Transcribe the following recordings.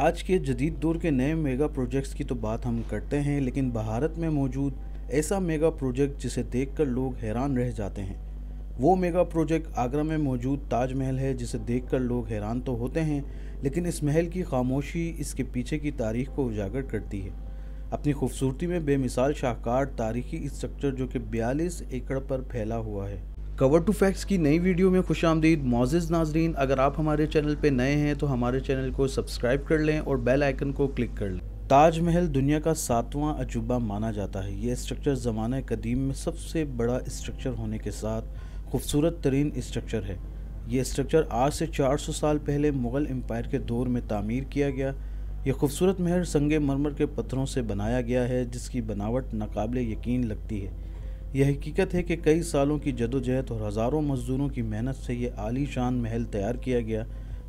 आज के जदीद दौर के नए मेगा प्रोजेक्ट्स की तो बात हम करते हैं, लेकिन भारत में मौजूद ऐसा मेगा प्रोजेक्ट जिसे देखकर लोग हैरान रह जाते हैं। वो मेगा प्रोजेक्ट आगरा में मौजूद ताजमहल है, जिसे देखकर लोग हैरान तो होते हैं, लेकिन इस महल की खामोशी इसके पीछे की तारीख को उजागर करती है। अपनी खूबसूरती में बेमिसाल शाहकार तारीखी स्ट्रक्चर जो कि बयालीस एकड़ पर फैला हुआ है। कवर टू फैक्ट्स की नई वीडियो में खुश आमदीद मोजिज़ नाजरीन, अगर आप हमारे चैनल पर नए हैं तो हमारे चैनल को सब्सक्राइब कर लें और बेल आइकन को क्लिक कर लें। ताजमहल दुनिया का सातवां अजूबा माना जाता है। यह स्ट्रक्चर ज़माना कदीम में सबसे बड़ा स्ट्रक्चर होने के साथ खूबसूरत तरीन स्ट्रक्चर है। यह स्ट्रक्चर आज से 400 साल पहले मुग़ल एम्पायर के दौर में तामीर किया गया। यह खूबसूरत महल संगे मरमर के पत्थरों से बनाया गया है, जिसकी बनावट नाकबिल यकीन लगती है। यह हकीकत है कि कई सालों की जदोजहद और हज़ारों मज़दूरों की मेहनत से यह आली शान महल तैयार किया गया,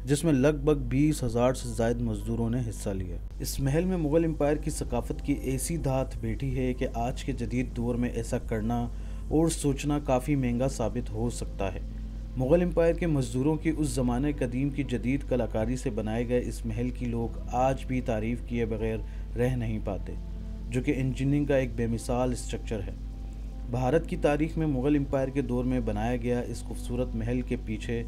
जिसमें लगभग बीस हज़ार से जायद मज़दूरों ने हिस्सा लिया। इस महल में मुग़ल एम्पायर की सकाफ़त की ऐसी धात बैठी है कि आज के जदीद दौर में ऐसा करना और सोचना काफ़ी महँगा साबित हो सकता है। मुग़ल एम्पायर के मज़दूरों की उस ज़माने कदीम की जदीद कलाकारी से बनाए गए इस महल की लोग आज भी तारीफ़ किए बगैर रह नहीं पाते, जो कि इंजीनियरिंग का एक बेमिसाल स्ट्रक्चर है। भारत की तारीख में मुग़ल एम्पायर के दौर में बनाया गया इस खूबसूरत महल के पीछे,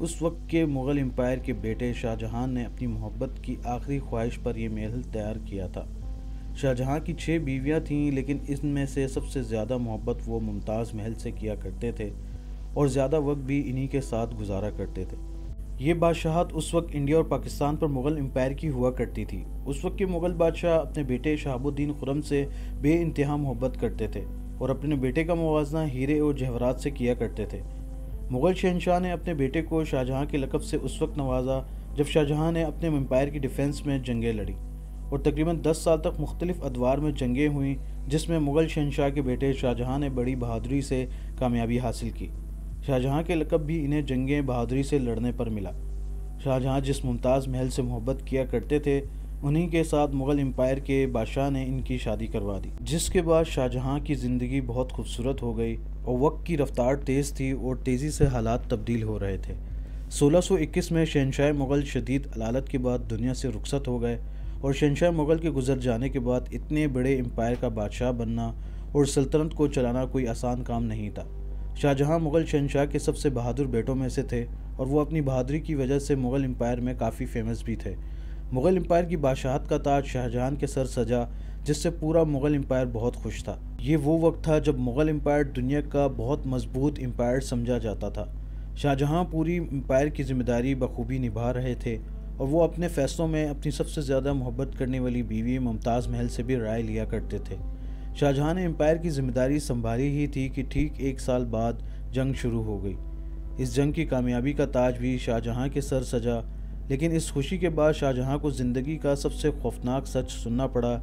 उस वक्त के मुग़ल एम्पायर के बेटे शाहजहां ने अपनी मोहब्बत की आखिरी ख्वाहिश पर यह महल तैयार किया था। शाहजहां की छः बीवियाँ थीं, लेकिन इनमें से सबसे ज़्यादा मोहब्बत वो मुमताज़ महल से किया करते थे और ज़्यादा वक्त भी इन्हीं के साथ गुजारा करते थे। ये बादशाहत उस वक्त इंडिया और पाकिस्तान पर मुग़ल एम्पायर की हुआ करती थी। उस वक्त के मुग़ल बादशाह अपने बेटे शहाबुद्दीन खुरम से बे मोहब्बत करते थे। और अपने बेटे का मुवजना हीरे और जहरात से किया करते थे। मुग़ल शहनशाह ने अपने बेटे को शाहजहाँ के लकब से उस वक्त नवाजा, जब शाहजहाँ ने अपने एम्पायर की डिफेंस में जंगें लड़ी और तकरीबन 10 साल तक मुख्तलिफ़ अदवार में जंगें हुई, जिसमें मुग़ल शहनशाह के बेटे शाहजहाँ ने बड़ी बहादुरी से कामयाबी हासिल की। शाहजहाँ के लकब भी इन्हें जंगें बहादुरी से लड़ने पर मिला। शाहजहाँ जिस मुमताज़ महल से मोहब्बत किया करते थे उन्हीं के साथ मुग़ल एम्पायर के बादशाह ने इनकी शादी करवा दी, जिसके बाद शाहजहाँ की ज़िंदगी बहुत खूबसूरत हो गई और वक्त की रफ्तार तेज़ थी और तेज़ी से हालात तब्दील हो रहे थे। 1621 में शहनशाह मुग़ल शदीद अलालत के बाद दुनिया से रुखसत हो गए और शहनशाह मुग़ल के गुजर जाने के बाद इतने बड़े एम्पायर का बादशाह बनना और सल्तनत को चलाना कोई आसान काम नहीं था। शाहजहाँ मुग़ल शहनशाह के सबसे बहादुर बेटों में से थे और वो अपनी बहादुरी की वजह से मुग़ल एम्पायर में काफ़ी फ़ेमस भी थे। मुग़ल एम्पायर की बादशाहत का ताज शाहजहां के सर सजा, जिससे पूरा मुग़ल एम्पायर बहुत खुश था। ये वो वक्त था जब मुग़ल एम्पायर दुनिया का बहुत मज़बूत एम्पायर समझा जाता था। शाहजहां पूरी एम्पायर की ज़िम्मेदारी बखूबी निभा रहे थे और वो अपने फ़ैसलों में अपनी सबसे ज़्यादा मोहब्बत करने वाली बीवी मुमताज़ महल से भी राय लिया करते थे। शाहजहां ने एम्पायर की ज़िम्मेदारी संभाली ही थी कि ठीक एक साल बाद जंग शुरू हो गई। इस जंग की कामयाबी का ताज भी शाहजहां के सर सजा लेकिन इस खुशी के बाद शाहजहाँ को ज़िंदगी का सबसे खौफनाक सच सुनना पड़ा,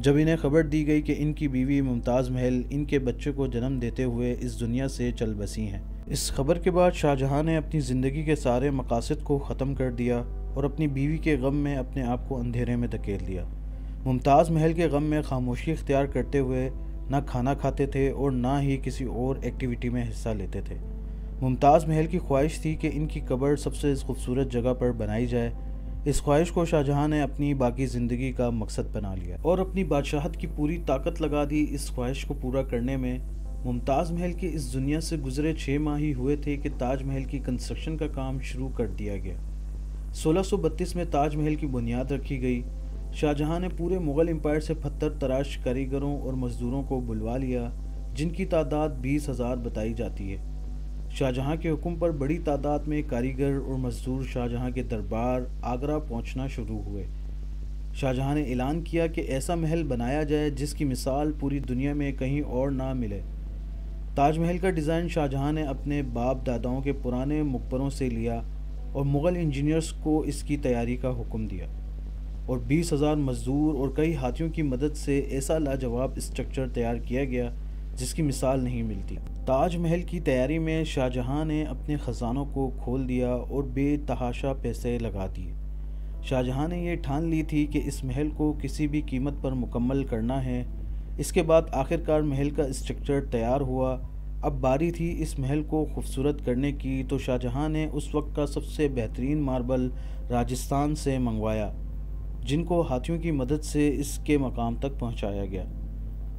जब इन्हें खबर दी गई कि इनकी बीवी मुमताज़ महल इनके बच्चे को जन्म देते हुए इस दुनिया से चल बसी हैं। इस खबर के बाद शाहजहाँ ने अपनी ज़िंदगी के सारे मकासद को ख़त्म कर दिया और अपनी बीवी के गम में अपने आप को अंधेरे में धकेल दिया। मुमताज़ महल के गम में खामोशी इख्तियार करते हुए ना खाना खाते थे और ना ही किसी और एक्टिविटी में हिस्सा लेते थे। मुमताज़ महल की ख्वाहिश थी कि इनकी कब्र सबसे खूबसूरत जगह पर बनाई जाए। इस ख्वाहिश को शाहजहाँ ने अपनी बाकी ज़िंदगी का मकसद बना लिया और अपनी बादशाहत की पूरी ताकत लगा दी। इस ख्वाहिश को पूरा करने में मुमताज़ महल के इस दुनिया से गुजरे छः माह ही हुए थे कि ताज महल की कंस्ट्रक्शन का काम शुरू कर दिया गया। 1632 में ताज महल की बुनियाद रखी गई। शाहजहाँ ने पूरे मुग़ल एम्पायर से पत्थर तराश कारीगरों और मज़दूरों को बुलवा लिया, जिनकी तादाद बीस हज़ार बताई जाती है। शाहजहाँ के हुक्म पर बड़ी तादाद में कारीगर और मजदूर शाहजहाँ के दरबार आगरा पहुँचना शुरू हुए। शाहजहाँ ने ऐलान किया कि ऐसा महल बनाया जाए जिसकी मिसाल पूरी दुनिया में कहीं और ना मिले। ताजमहल का डिज़ाइन शाहजहाँ ने अपने बाप दादाओं के पुराने मकबरों से लिया और मुग़ल इंजीनियर्स को इसकी तैयारी का हुक्म दिया। और बीस हज़ार मज़दूर और कई हाथियों की मदद से ऐसा लाजवाब स्ट्रक्चर तैयार किया गया जिसकी मिसाल नहीं मिलती। ताजमहल की तैयारी में शाहजहाँ ने अपने ख़जानों को खोल दिया और बेतहाशा पैसे लगा दिए। शाहजहाँ ने यह ठान ली थी कि इस महल को किसी भी कीमत पर मुकम्मल करना है। इसके बाद आखिरकार महल का स्ट्रक्चर तैयार हुआ। अब बारी थी इस महल को खूबसूरत करने की तो शाहजहाँ ने उस वक्त का सबसे बेहतरीन मार्बल राजस्थान से मंगवाया, जिनको हाथियों की मदद से इसके मकाम तक पहुँचाया गया।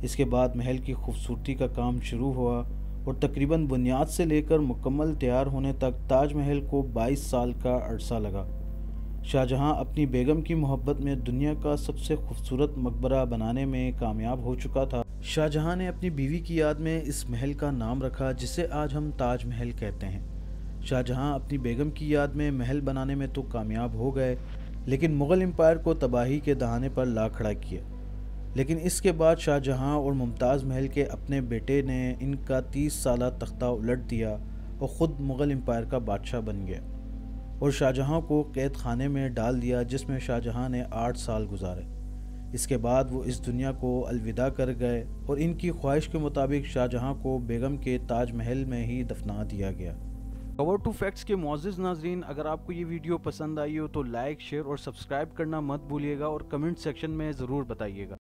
इसके बाद महल की खूबसूरती का काम शुरू हुआ। और तकरीबन बुनियाद से लेकर मुकम्मल तैयार होने तक ताजमहल को 22 साल का अरसा लगा। शाहजहां अपनी बेगम की मोहब्बत में दुनिया का सबसे खूबसूरत मकबरा बनाने में कामयाब हो चुका था। शाहजहां ने अपनी बीवी की याद में इस महल का नाम रखा, जिसे आज हम ताज महल कहते हैं। शाहजहां अपनी बेगम की याद में महल बनाने में तो कामयाब हो गए, लेकिन मुग़ल एम्पायर को तबाही के दहाने पर ला खड़ा किया। लेकिन इसके बाद शाहजहां और मुमताज़ महल के अपने बेटे ने इनका तीस साल तख्ता उलट दिया और ख़ुद मुग़ल एम्पायर का बादशाह बन गया और शाहजहां को कैद खाने में डाल दिया, जिसमें शाहजहां ने आठ साल गुजारे। इसके बाद वो इस दुनिया को अलविदा कर गए और इनकी ख्वाहिश के मुताबिक शाहजहां को बेगम के ताज महल में ही दफना दिया गया। कवर टू फैक्ट्स के मोज़ नाजरीन, अगर आपको ये वीडियो पसंद आई हो तो लाइक, शेयर और सब्सक्राइब करना मत भूलिएगा और कमेंट सेक्शन में ज़रूर बताइएगा।